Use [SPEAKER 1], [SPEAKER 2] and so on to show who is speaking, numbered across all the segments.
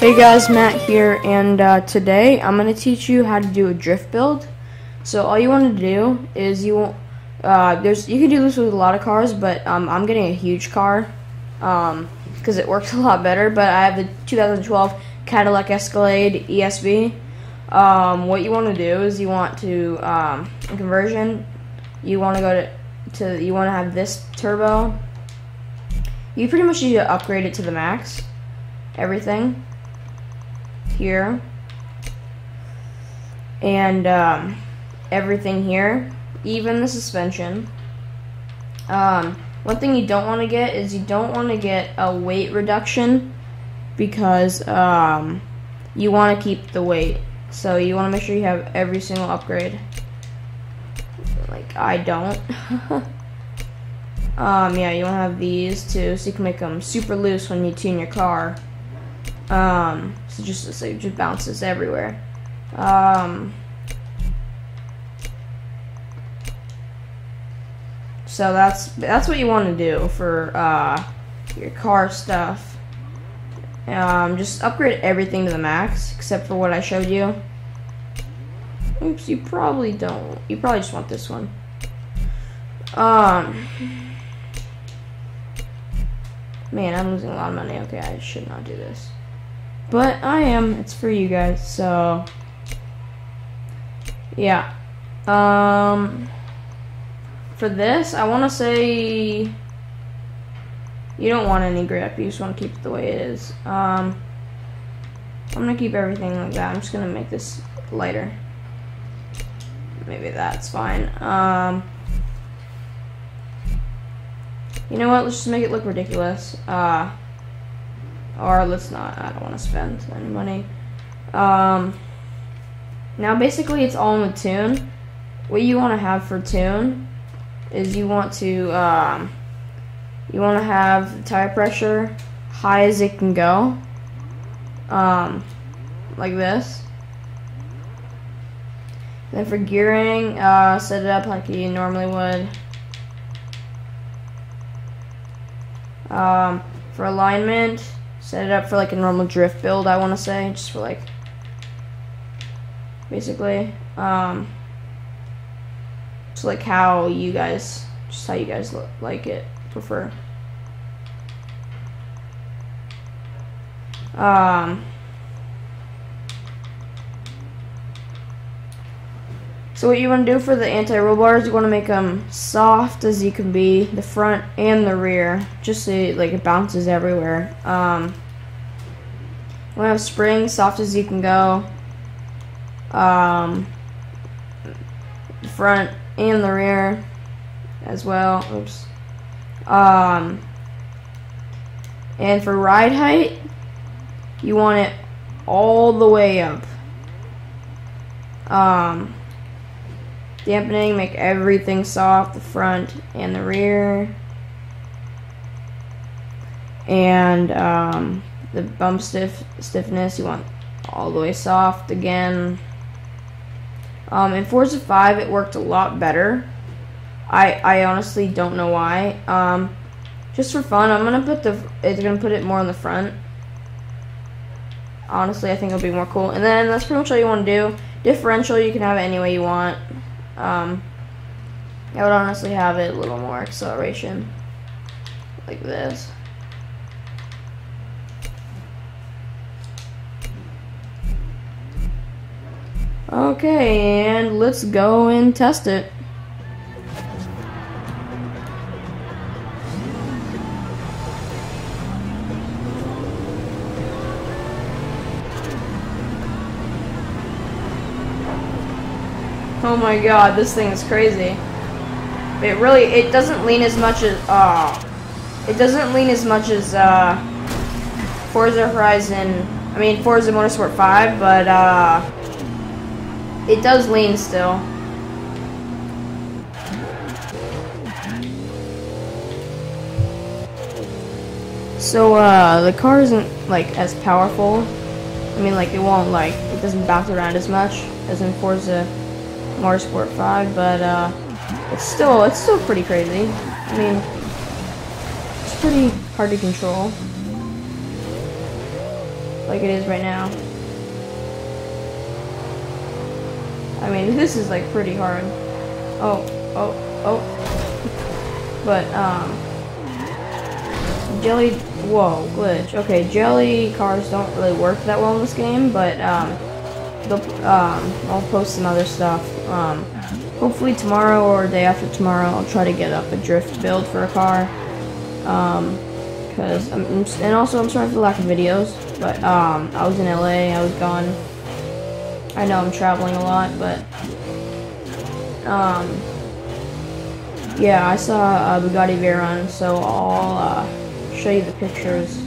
[SPEAKER 1] Hey guys, Matt here, and uh, today I'm going to teach you how to do a drift build. So all you want to do is you uh, there's you can do this with a lot of cars, but um, I'm getting a huge car because it works a lot better. But I have the 2012 Cadillac Escalade ESV. Um, what you want to do is you want to um, conversion, you want to go to to you want to have this turbo. You pretty much need to upgrade it to the max, everything here, and um, everything here, even the suspension. Um, one thing you don't want to get is you don't want to get a weight reduction because um, you want to keep the weight. So you want to make sure you have every single upgrade. Like I don't. um, yeah, you want to have these too, so you can make them super loose when you tune your car. Um, so just so it just bounces everywhere. Um, so that's that's what you want to do for uh, your car stuff. Um, just upgrade everything to the max, except for what I showed you. Oops, you probably don't. You probably just want this one. Um, man, I'm losing a lot of money. Okay, I should not do this. But I am. It's for you guys, so yeah. Um, for this, I want to say you don't want any grip. You just want to keep it the way it is. Um, I'm gonna keep everything like that. I'm just gonna make this lighter. Maybe that's fine. Um, you know what? Let's just make it look ridiculous. Uh, or let's not. I don't want to spend any money. Um, now, basically, it's all in the tune. What you want to have for tune is you want to um, you want to have tire pressure high as it can go, um, like this. Then for gearing, uh, set it up like you normally would. Um, for alignment, set it up for like a normal drift build, I want to say, just for like, basically, um, just like how you guys, just how you guys look, like it, prefer. Um, So what you want to do for the anti-roll bars, you want to make them soft as you can be, the front and the rear, just so it, like it bounces everywhere. Um, you want to have springs soft as you can go, um, the front and the rear as well. Oops. Um, and for ride height, you want it all the way up. Um, dampening, make everything soft, the front and the rear. And um, the bump stiff stiffness, you want all the way soft again. Um, in Forza 5, it worked a lot better. I I honestly don't know why. Um, just for fun, I'm gonna put the it's gonna put it more on the front. Honestly, I think it'll be more cool. And then that's pretty much all you want to do. Differential, you can have it any way you want. Um, I would honestly have it a little more acceleration, like this. Okay, and let's go and test it. Oh my god, this thing is crazy. It really, it doesn't lean as much as, uh, it doesn't lean as much as, uh, Forza Horizon, I mean, Forza Motorsport 5, but, uh, it does lean still. So, uh, the car isn't, like, as powerful. I mean, like, it won't, like, it doesn't bounce around as much as in Forza Motorsport 5, but, uh, it's still, it's still pretty crazy. I mean, it's pretty hard to control. like it is right now. I mean, this is like pretty hard. Oh, oh, oh. But, um, jelly, whoa, glitch. Okay, jelly cars don't really work that well in this game, but, um, um, I'll post some other stuff. Um, hopefully tomorrow or day after tomorrow, I'll try to get up a drift build for a car. Um, cause I'm, and also I'm sorry for the lack of videos, but um, I was in LA, I was gone. I know I'm traveling a lot, but um, yeah, I saw a Bugatti Veyron, so I'll uh, show you the pictures.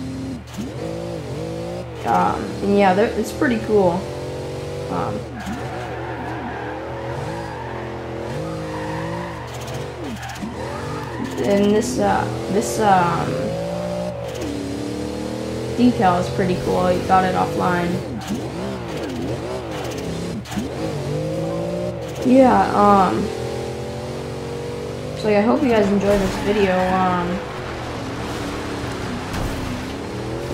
[SPEAKER 1] Um, and yeah, it's pretty cool. Um, and this uh, this um, decal is pretty cool. You got it offline. Yeah. Um. So yeah, I hope you guys enjoyed this video. Um.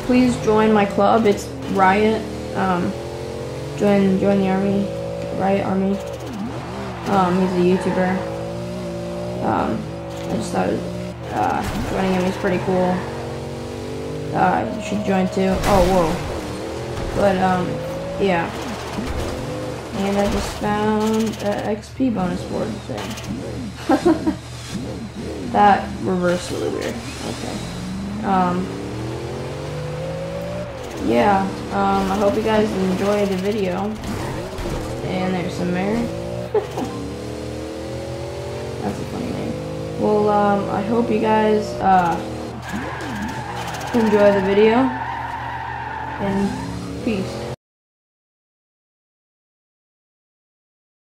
[SPEAKER 1] Please join my club. It's Riot. Um. Join join the army. Riot Army. Um. He's a YouTuber. Um. I just thought uh, joining him is pretty cool. Uh, you should join too. Oh, whoa. But, um, yeah. And I just found an XP bonus board thing. that reversed really weird. Okay. Um, yeah, um, I hope you guys enjoy the video. And there's some Mary. That's a funny name. Well, um, I hope you guys uh, enjoy the video, and peace.